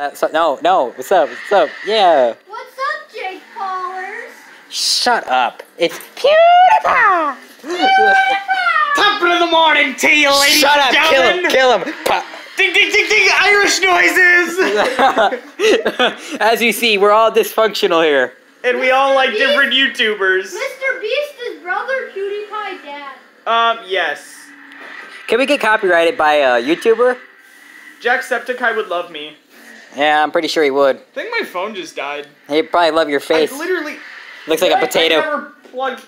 Uh, so, no, no. What's up? What's up? Yeah. What's up, Jake Paulers? Shut up. It's PewDiePie. Top of the morning to you, ladies Shut up. and Kill him. Kill him. Pa- Ding, ding, ding, ding, Irish noises. As you see, we're all dysfunctional here. and we all like different YouTubers. MrBeast is brother PewDiePie dad. Um, yes. Can we get copyrighted by a YouTuber? Jacksepticeye would love me. Yeah, I'm pretty sure he would. I think my phone just died. He'd probably love your face. I literally Looks like a I- potato. I never plugged,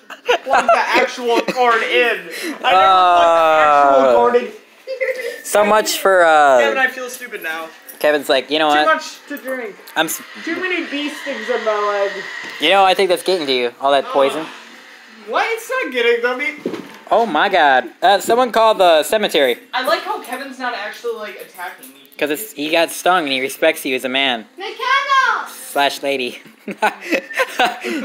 plugged the actual cord in. I never Uh, plugged the actual cord in. So much for Uh, Kevin, uh. I feel stupid now. Kevin's like, you know Too what? much to drink. I'm. s- Too many bee stings in my leg. You know, I think that's getting to you. All that poison. What? It's not getting to me. Oh my God! Uh, someone called the cemetery I like how Kevin's not actually like attacking me. Because it's he got stung and he respects you as a man McKenna! slash lady.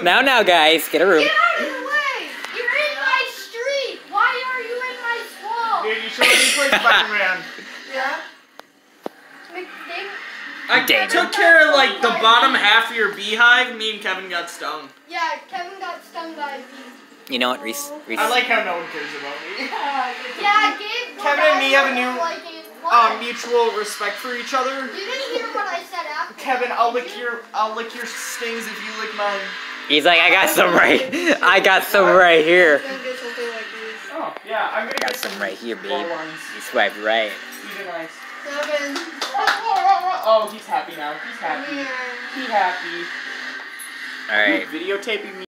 now, now, guys, get a room. Get out of the way! You're in my street! Why are you in my swamp? Dude, you should let me play Spider-Man. Yeah? I Damn. took care of like the bottom half of your beehive. Me and Kevin got stung. Yeah, Kevin got stung by a bee. You know what? Res- oh. res- I like how no one cares about me. Yeah, Gabe. Kevin and me have a new, Like it. What? Um, mutual respect for each other. you didn't hear what I said after. Kevin, I'll lick your I'll lick your stings if you lick mine. He's like, I got some right. I got some right here. Gonna get something like this. Oh yeah, I'm gonna Got get some some right here, babe. You swipe right. These are nice. Kevin. Oh, he's happy now. He's happy. Yeah. He happy. All right. Videotaping me.